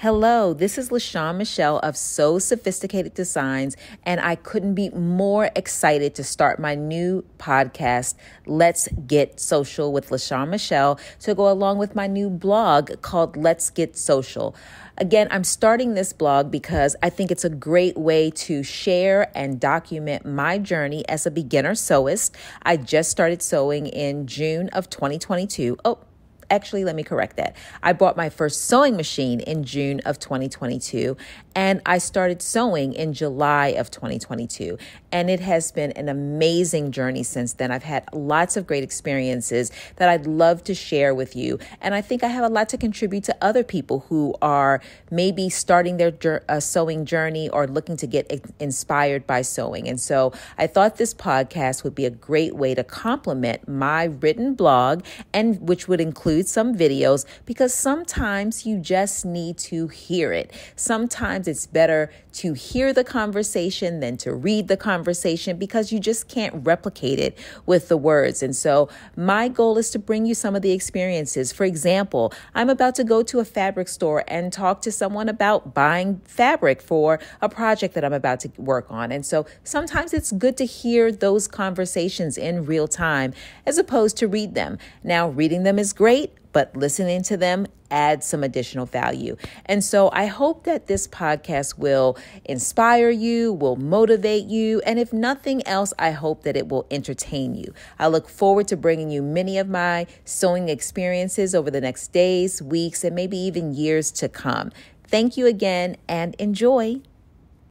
Hello, this is LaShawn Michelle of So Sophisticated Designs, and I couldn't be more excited to start my new podcast, Let's Get Sewcial with LaShawn Michelle, to go along with my new blog called Let's Get Sewcial. Again, I'm starting this blog because I think it's a great way to share and document my journey as a beginner sewist. I just started sewing in June of 2022. Oh, actually, let me correct that. I bought my first sewing machine in June of 2022, and I started sewing in July of 2022. And it has been an amazing journey since then. I've had lots of great experiences that I'd love to share with you. And I think I have a lot to contribute to other people who are maybe starting their uh, sewing journey or looking to get inspired by sewing. And so I thought this podcast would be a great way to complement my written blog, and which would include include some videos because sometimes you just need to hear it. Sometimes it's better to hear the conversation than to read the conversation because you just can't replicate it with the words. And so, my goal is to bring you some of the experiences. For example, I'm about to go to a fabric store and talk to someone about buying fabric for a project that I'm about to work on. And so, sometimes it's good to hear those conversations in real time as opposed to read them. Now, reading them is great but listening to them adds some additional value. And so I hope that this podcast will inspire you, will motivate you, and if nothing else, I hope that it will entertain you. I look forward to bringing you many of my sewing experiences over the next days, weeks, and maybe even years to come. Thank you again and enjoy.